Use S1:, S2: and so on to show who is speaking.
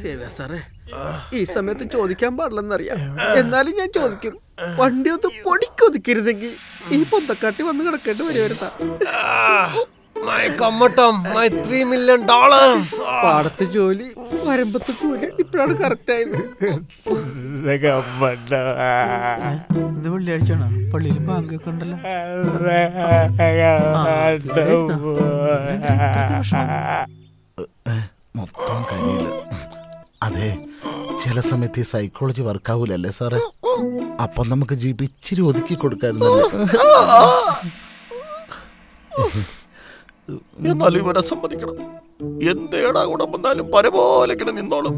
S1: Xavier സാറേ ഈ സമയത്ത് ചോദിക്കാൻ പാടില്ലെന്നറിയാം. എന്നാലും ഞാൻ ചോദിക്കും. വണ്ടി ഒന്ന് പൊടിക്കൊതുക്കരുതെങ്കിൽ ഈ പൊന്തക്കാട്ടി വന്ന് കിടക്കേണ്ടി വരുമായിരുന്ന.
S2: മൈ കമ്മട്ടം മൈ ത്രീ മില്യൺ ഡോളേഴ്സ്
S1: പാടത്തെ ജോലി വരമ്പത്ത് കൂലി ഇപ്പോഴാണ് കറക്റ്റ് ആയത്.
S3: ഇന്ന് വെള്ളിയാഴ്ച പള്ളിയിൽ ബാങ്കൊക്കെ ഉണ്ടല്ലോ.
S4: മൊത്തം കരിയില്ല? അതെ ചില സമയത്ത് ഈ സൈക്കോളജി വർക്കാവൂലല്ലേ സാറേ? അപ്പൊ നമുക്ക് ജീപ്പ് ഇച്ചിരി ഒതുക്കി കൊടുക്കായിരുന്നല്ലേ?
S5: എന്നാലും ഇവരെ സമ്മതിക്കണം. എന്തേടാ ഗുണം വന്നാലും പരപോലെ ഇങ്ങനെ നിന്നോളും.